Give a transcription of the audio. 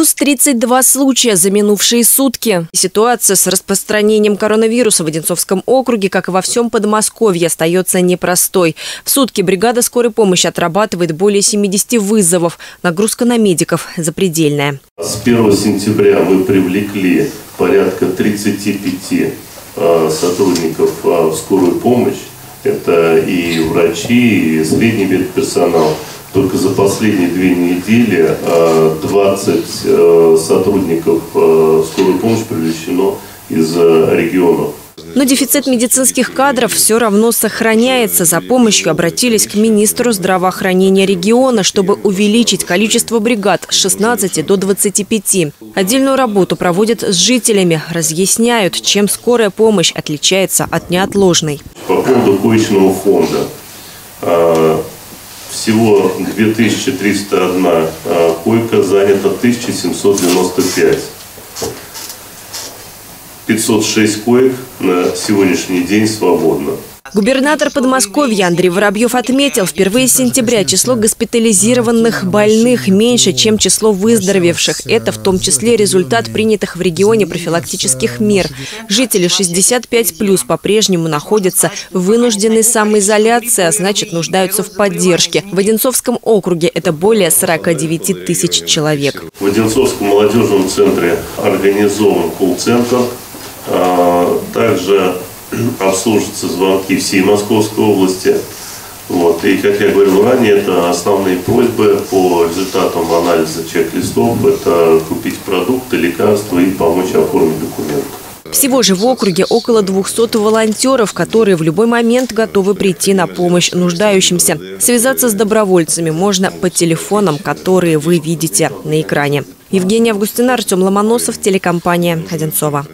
Плюс 32 случая за минувшие сутки. Ситуация с распространением коронавируса в Одинцовском округе, как и во всем Подмосковье, остается непростой. В сутки бригада скорой помощи отрабатывает более 70 вызовов. Нагрузка на медиков запредельная. С 1 сентября мы привлекли порядка 35 э, сотрудников э, в скорую помощь. Это и врачи, и средний медперсонал. Только за последние две недели 20 э, сотрудников скорой помощи привлечено из регионов. Но дефицит медицинских кадров все равно сохраняется. За помощью обратились к министру здравоохранения региона, чтобы увеличить количество бригад с 16 до 25. Отдельную работу проводят с жителями, разъясняют, чем скорая помощь отличается от неотложной. По поводу коечного фонда. Всего 2301 а, койка занята 1795. 506 коек на сегодняшний день свободно. Губернатор Подмосковья Андрей Воробьев отметил, впервые с сентября число госпитализированных больных меньше, чем число выздоровевших. Это в том числе результат принятых в регионе профилактических мер. Жители 65+, по-прежнему находятся в вынужденной самоизоляции, а значит нуждаются в поддержке. В Одинцовском округе это более 49 тысяч человек. В Одинцовском молодежном центре организован колл-центр. А, также обслуживаются звонки всей Московской области. Вот. И, как я говорил ранее, это основные просьбы по результатам анализа чек-листов. Это купить продукты, лекарства и помочь оформить документы. Всего же в округе около 200 волонтеров, которые в любой момент готовы прийти на помощь нуждающимся. Связаться с добровольцами можно по телефонам, которые вы видите на экране. Евгения Августина, Артем Ломоносов, телекомпания «Одинцова».